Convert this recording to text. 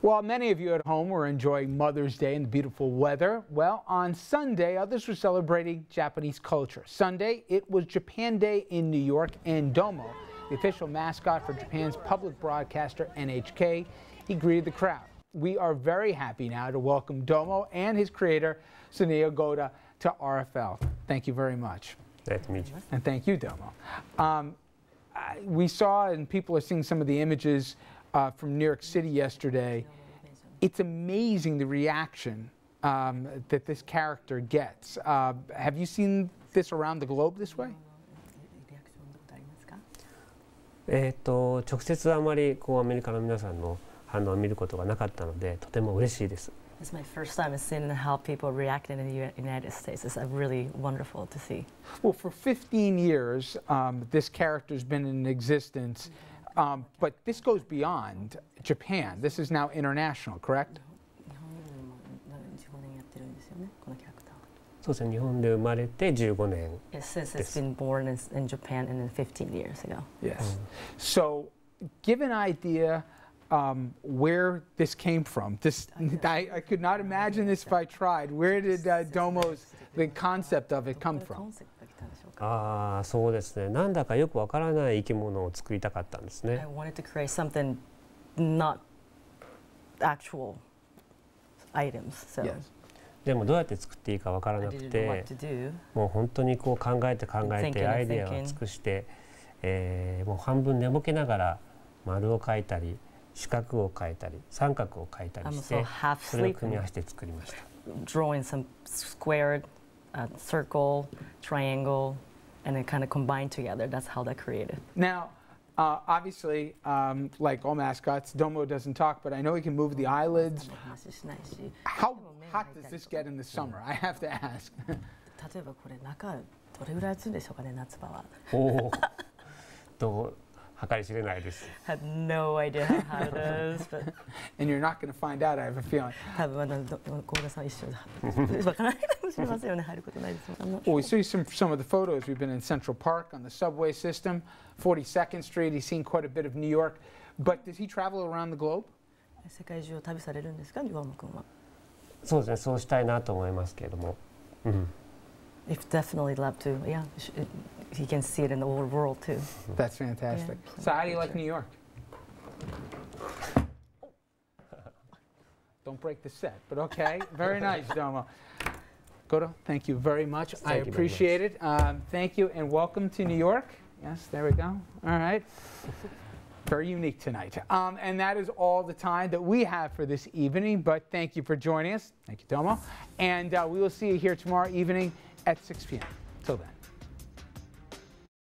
While many of you at home were enjoying Mother's Day and the beautiful weather, well, on Sunday, others were celebrating Japanese culture. Sunday, it was Japan Day in New York, and Domo, the official mascot for Japan's public broadcaster NHK, he greeted the crowd. We are very happy now to welcome Domo and his creator, Tsuneo Goda, to RFL. Thank you very much. Nice to meet you. And thank you, Domo. Um, I, we saw, and people are seeing some of the images uh, from New York City yesterday. It's amazing the reaction um, that this character gets. Uh, have you seen this around the globe this way? えー、と直接あまりこうアメリカの皆さんの反応を見ることがなかったのでとても嬉しいです。It's my first time seeing how people react in the United States. It's really wonderful to see. Well, for 15 years, um, this character's been in existence. Um, but this goes beyond Japan. This is now international, correct? そうですね、日本で生まれて15年 It says it's been born in, in Japan and 15 years ago. Yes. So, give an idea um, where this came from. This, I, I, could not imagine this if I tried. Where did uh, Domo's, the concept of it come from? ああそうですね。なんだかよくわからない生き物を作りたかったんですね。I wanted to create something not actual items so Yes. でもどうやって作っていいかわからなくてもう本当にこう考えて考えてアイデアを尽くして、えーもう半分寝ぼけながら丸を描いたり四角を描いたり三角を描いたりしてそれを組み合わせて作りました。Drawing some square uh, circle triangle and then kind of combined together that's how that created Now, uh, obviously, um, like all mascots, Domo doesn't talk, but I know he can move the eyelids. How hot does this get in the summer? I have to ask. 例えばこれ中どれぐらい暑いんでしょうかね夏場はおおどう 計り知れないです had no idea how hot it is but and you're not going to find out, I have a feeling. 多分まだ高田さん一緒だわからないかもしれませんよね入ることないです I'm not Well, we sure. see some some of the photos. We've been in Central Park on the subway system, 42nd Street. He's seen quite a bit of New York. But does he travel around the globe? 世界中を旅されるんですか岩間君はそうですねそうしたいなと思いますけれども、うん、 If definitely love to yeah sh- it- he can see it in the whole world too That's fantastic. Yeah. So how do you like New York? Don't break the set, but okay. Very nice, Domo. Goda, thank you very much. I Thank you very appreciate it. Um, thank you and welcome to New York. Yes, there we go. All right. Very unique tonight. Um, and that is all the time that we have for this evening, but thank you for joining us. Thank you, Domo. And uh, we will see you here tomorrow evening at 6 p.m. Till then.